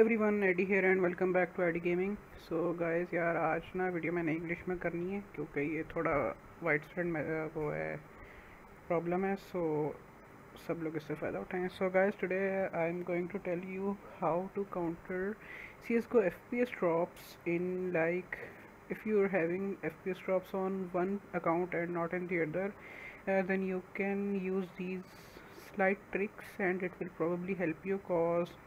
Hello everyone AD here and welcome back to AD gaming so guys यार आज ना video मैंने English में करनी है क्योंकि ये थोड़ा वाइड स्प्रेड वो है प्रॉब्लम है सो so, सब लोग इससे फ़ायदा उठाएँ। So guys today I am going to tell you how to counter C S को F P S drops in like if you are having FPS drops on one account and not in the other uh, then you can use these slight tricks and it will probably help you cause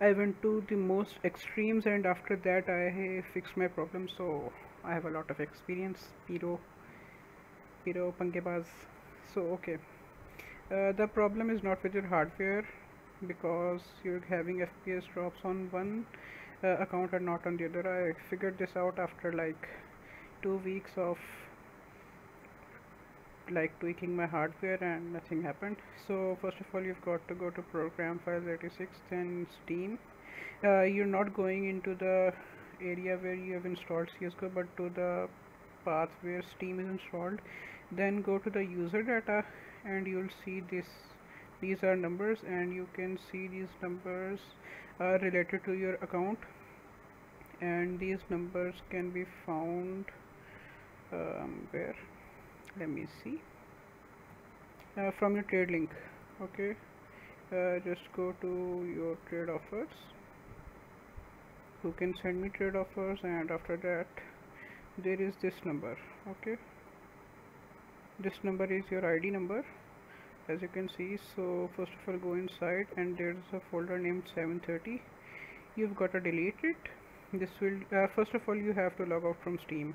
I went to the most extremes and after that I fixed my problem so I have a lot of experience. Piro Piro Pankebaz so okay. Uh, the problem is not with your hardware because you're having FPS drops on one uh, account and not on the other. I figured this out after like two weeks of like tweaking my hardware and nothing happened. So first of all you've got to go to program files 86 then steam. Uh, you're not going into the area where you have installed csgo but to the path where steam is installed. Then go to the user data and you'll see this these are numbers and you can see these numbers are related to your account. And these numbers can be found um, where let me see. Uh, from your trade link okay. Uh, just go to your trade offers. Who can send me trade offers and after that there is this number okay. This number is your id number as you can see. So first of all go inside and there's a folder named 730 you've got to delete it. This will uh, first of all you have to log out from steam.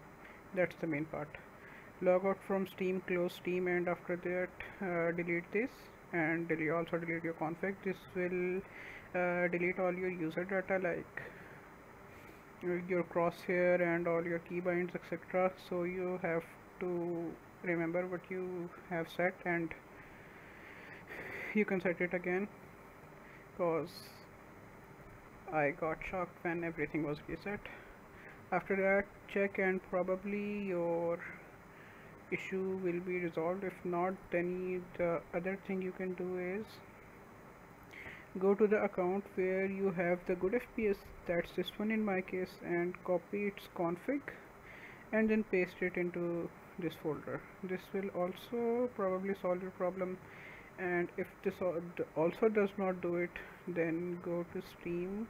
That's the main part log out from steam close steam and after that uh, delete this. And delete also delete your config. This will uh, delete all your user data like your crosshair and all your keybinds etc so you have to remember what you have set and you can set it again. Because I got shocked when everything was reset. After that check and probably your issue will be resolved. If not then the other thing you can do is go to the account where you have the good FPS that's this one in my case. And copy its config and then paste it into this folder. This will also probably solve your problem. And if this also does not do it then go to steam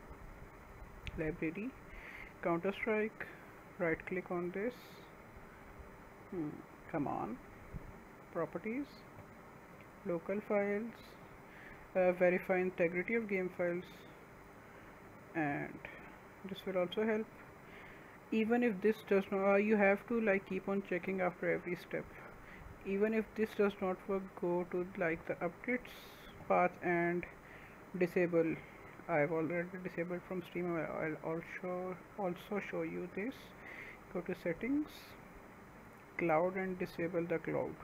library counter strike right click on this. Hmm come on. Properties local files uh, verify integrity of game files. And this will also help. Even if this does not uh, you have to like keep on checking after every step. Even if this does not work go to like the updates path and disable. I've already disabled from steam. I'll also also show you this. Go to settings cloud and disable the cloud.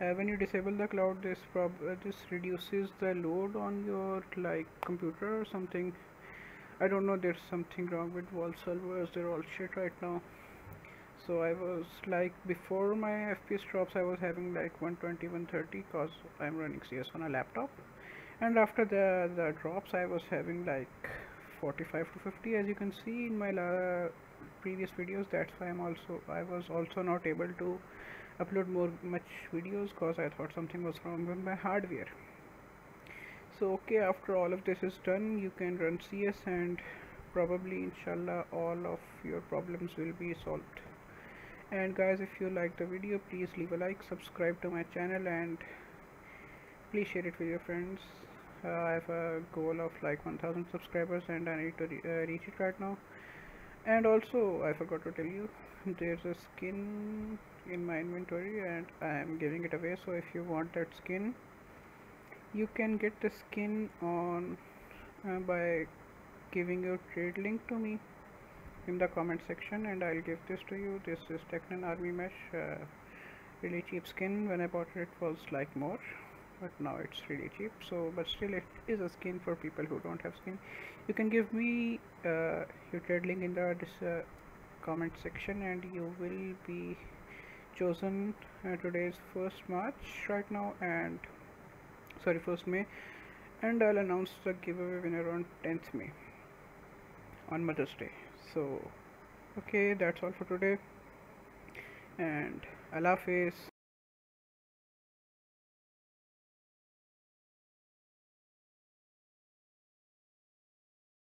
Uh, when you disable the cloud this prob uh, this reduces the load on your like computer or something. I don't know there's something wrong with Valve servers they're all shit right now. So I was like before my FPS drops I was having like 120 130 cause I'm running CS on a laptop. And after the the drops I was having like 45 to 50 as you can see in my previous videos that's why I'm also I was also not able to upload more much videos because I thought something was wrong with my hardware. So okay after all of this is done you can run CS and probably inshallah all of your problems will be solved. And guys if you like the video please leave a like subscribe to my channel and please share it with your friends. Uh, I have a goal of like 1000 subscribers and I need to re uh, reach it right now and also I forgot to tell you there's a skin in my inventory and I am giving it away. So if you want that skin you can get the skin on uh, by giving your trade link to me in the comment section and I'll give this to you. This is Tec-9 army mesh uh, really cheap skin. When I bought it, it was like more but now it's really cheap. So but still it is a skin for people who don't have skin. You can give me uh, your trade link in the this, uh, comment section and you will be chosen uh, today's first March right now and sorry first May. And I'll announce the giveaway winner on 10th May on Mother's Day. So okay that's all for today. And Allah Hafiz